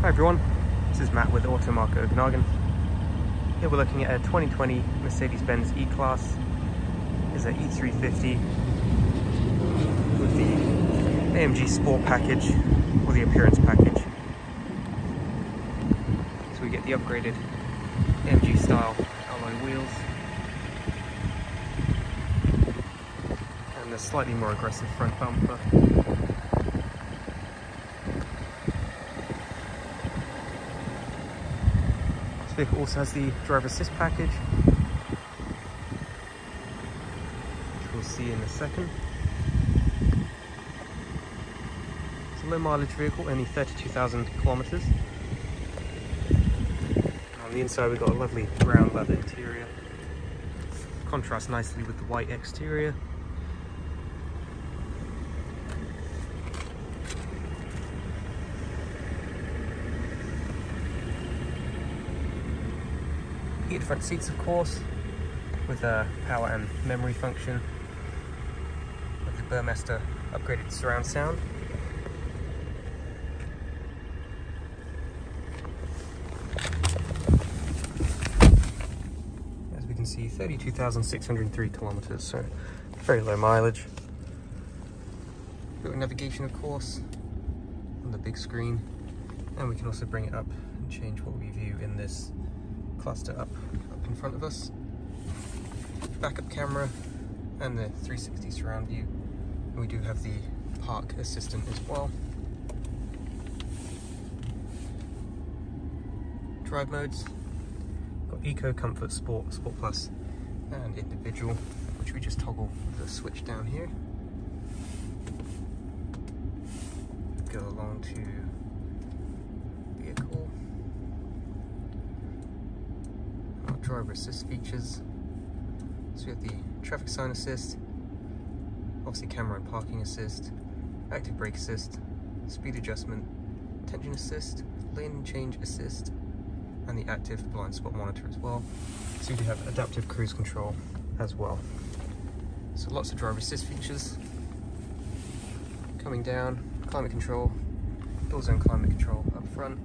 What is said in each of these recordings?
Hi everyone, this is Matt with Auto Market Okanagan. Here we're looking at a 2020 Mercedes-Benz E-Class. It's an E350 with the AMG Sport package or the appearance package. So we get the upgraded AMG style alloy wheels and the slightly more aggressive front bumper. Vehicle also has the driver assist package, which we'll see in a second. It's a low mileage vehicle, only 32,000 kilometers. On the inside we've got a lovely brown leather interior. Contrasts nicely with the white exterior. Heated front seats of course with a power and memory function. With the Burmester upgraded surround sound. As we can see 32,603 kilometers so very low mileage. Got navigation of course on the big screen. And we can also bring it up and change what we view in this cluster up, up in front of us. Backup camera and the 360 surround view. And we do have the park assistant as well. Drive modes, got Eco, Comfort, Sport, Sport Plus, and Individual, which we just toggle the switch down here. Go along to driver assist features. So we have the traffic sign assist, obviously camera and parking assist, active brake assist, speed adjustment, attention assist, lane change assist, and the active blind spot monitor as well. So you do have adaptive cruise control as well. So lots of driver assist features. Coming down, climate control, dual zone climate control up front,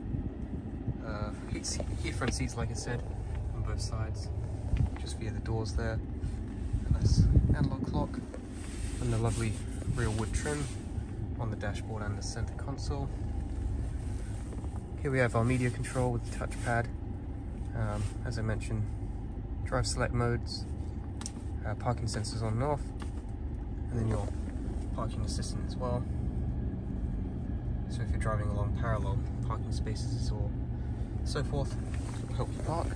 uh, heat, heat front seats like I said, both sides, just via the doors there. A Nice analog clock and the lovely real wood trim on the dashboard and the center console. Here we have our media control with the touchpad. Um, as I mentioned, drive select modes, uh, parking sensors on and off, and then your parking assistant as well. So if you're driving along parallel parking spaces or so forth, it will help you park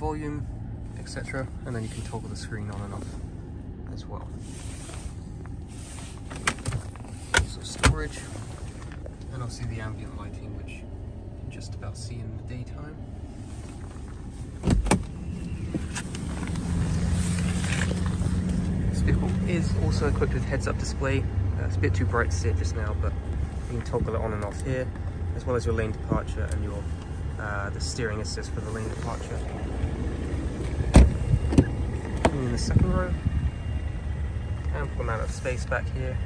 volume, etc. And then you can toggle the screen on and off as well. So storage, and also the ambient lighting, which you can just about see in the daytime. This vehicle is also equipped with heads-up display. Uh, it's a bit too bright to see it just now, but you can toggle it on and off here, as well as your lane departure and your uh, the steering assist for the lane departure. in the second row, ample amount of space back here.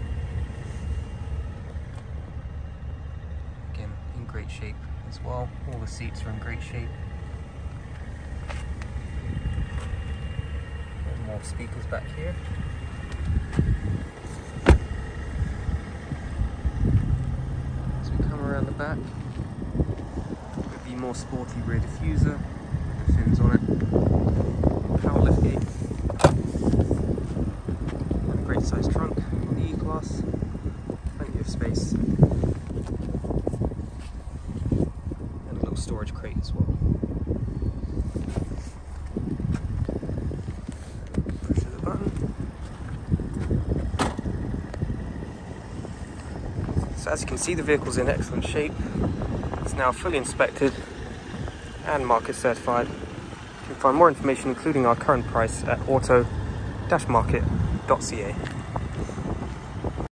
Again, in great shape as well. All the seats are in great shape. And more speakers back here. As we come around the back, more sporty rear diffuser with the fins on it. Power liftgate. And a great sized trunk on the E-Class. Plenty of space. And a little storage crate as well. So as you can see the vehicle's in excellent shape. It's now fully inspected and market certified. You can find more information including our current price at auto-market.ca.